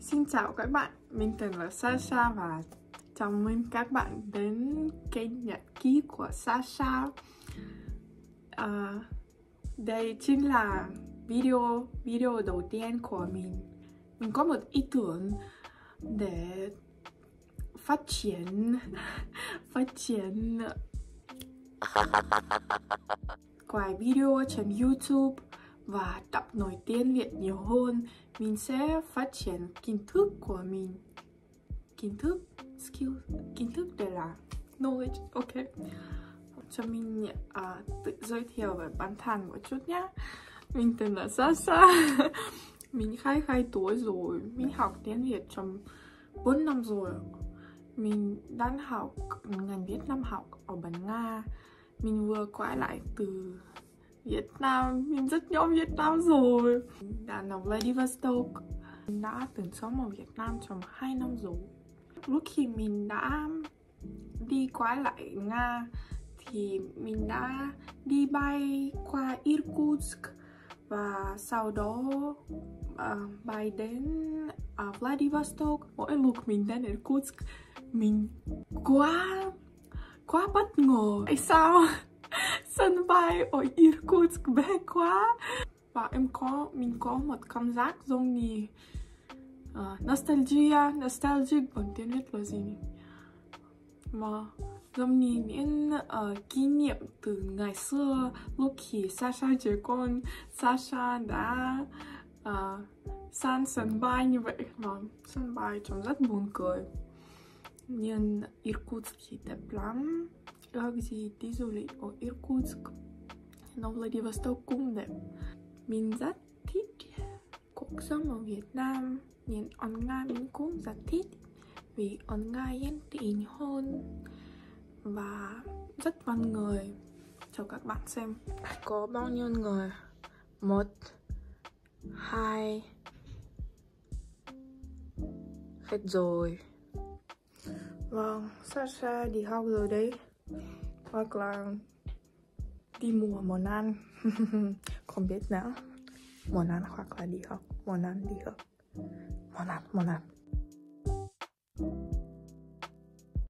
Xin chào các bạn, mình tên là Sasha và chào mừng các bạn đến kênh nhật ký của Sasha. À, Đây chính là video video đầu tiên của mình. Mình có một ý tưởng để phát triển phát triển quay video trên YouTube và tập nổi tiếng Việt nhiều hơn mình sẽ phát triển kiến thức của mình. Kiến thức skill kiến thức để là knowledge ok. Cho mình uh, tự giới thiệu về bản thân một chút nhé mình tên là Sasa. mình 22 tuổi rồi mình học tiếng Việt trong 4 năm rồi. Mình đang học ngành Việt Nam học ở Bản Nga. Mình vừa quay lại từ Việt Nam mình rất nhớ Việt Nam rồi. Đã ở Vladivostok. Mình đã từng sống ở Việt Nam trong 2 năm rồi. Lúc khi mình đã đi quay lại Nga thì mình đã đi bay qua Irkutsk và sau đó uh, bay đến uh, Vladivostok. Mỗi lúc mình đến Irkutsk mình quá quá bất ngờ. Tại sao? Sân bay ở Irkutsk bé quá và em có mình có một cảm giác giống như uh, nostalgia nostalgic bằng tiếng Việt là gì mà giống như những uh, kỷ niệm từ ngày xưa lúc khi Sasha trẻ con Sasha đã uh, sang sân bay như vậy. Mà sân bay trông rất buồn cười. Nhưng Irkutsk thì đẹp lắm. Dağzi, Dizuli or Irkutsk, nó Vladivostok cũng đẹp. Mình rất thích cuộc sống ở Việt Nam, nhưng ở Nga mình cũng rất thích vì ở Nga yên tĩnh hơn và rất văn người. Cho các bạn xem có bao nhiêu người. Một, hai, hết rồi. Vâng, Sasha đi học rồi đấy. walk around die mua monan không biết nữa monan hoặc là đi học monan đi học monan monan